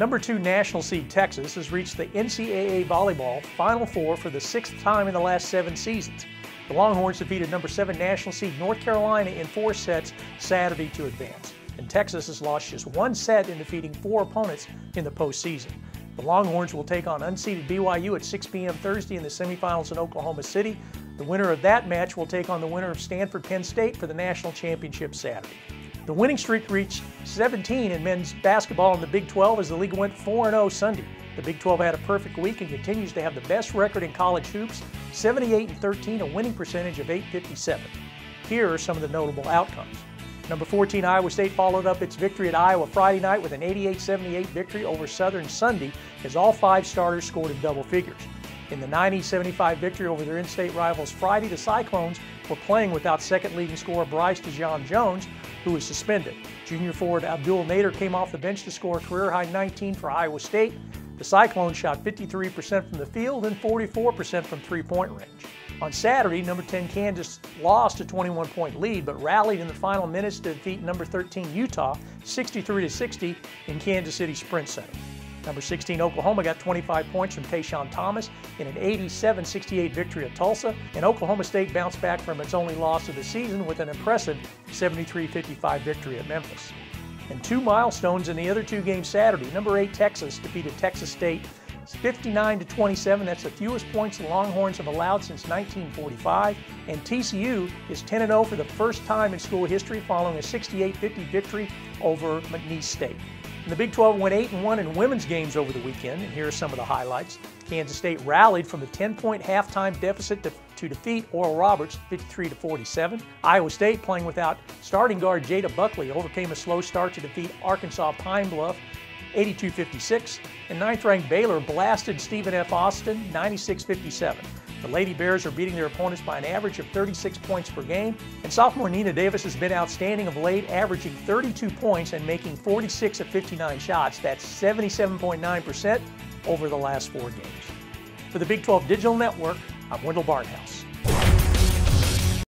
Number two national seed Texas has reached the NCAA Volleyball Final Four for the sixth time in the last seven seasons. The Longhorns defeated number seven national seed North Carolina in four sets Saturday to advance. And Texas has lost just one set in defeating four opponents in the postseason. The Longhorns will take on unseeded BYU at 6 p.m. Thursday in the semifinals in Oklahoma City. The winner of that match will take on the winner of Stanford Penn State for the national championship Saturday. The winning streak reached 17 in men's basketball in the Big 12 as the league went 4 0 Sunday. The Big 12 had a perfect week and continues to have the best record in college hoops 78 13, a winning percentage of 857. Here are some of the notable outcomes. Number 14, Iowa State followed up its victory at Iowa Friday night with an 88 78 victory over Southern Sunday as all five starters scored in double figures. In the 90 75 victory over their in state rivals Friday, the Cyclones were playing without second leading scorer Bryce DeJean Jones, who was suspended. Junior forward Abdel Nader came off the bench to score a career high 19 for Iowa State. The Cyclones shot 53% from the field and 44% from three point range. On Saturday, number 10 Kansas lost a 21 point lead but rallied in the final minutes to defeat number 13 Utah 63 60 in Kansas City Sprint Center. Number 16, Oklahoma got 25 points from TaShawn Thomas in an 87-68 victory at Tulsa, and Oklahoma State bounced back from its only loss of the season with an impressive 73-55 victory at Memphis. And two milestones in the other two games Saturday. Number 8, Texas defeated Texas State 59 to 27. That's the fewest points the Longhorns have allowed since 1945. And TCU is 10 0 for the first time in school history following a 68 50 victory over McNeese State. And the Big 12 went 8 and 1 in women's games over the weekend, and here are some of the highlights. Kansas State rallied from a 10 point halftime deficit to, to defeat Oral Roberts 53 to 47. Iowa State, playing without starting guard Jadda Buckley, overcame a slow start to defeat Arkansas Pine Bluff 82 56. And ninth ranked Baylor blasted Stephen F. Austin 96 57. The Lady Bears are beating their opponents by an average of 36 points per game, and sophomore Nina Davis has been outstanding of late, averaging 32 points and making 46 of 59 shots. That's 77.9% over the last four games. For the Big 12 Digital Network, I'm Wendell Barnhouse.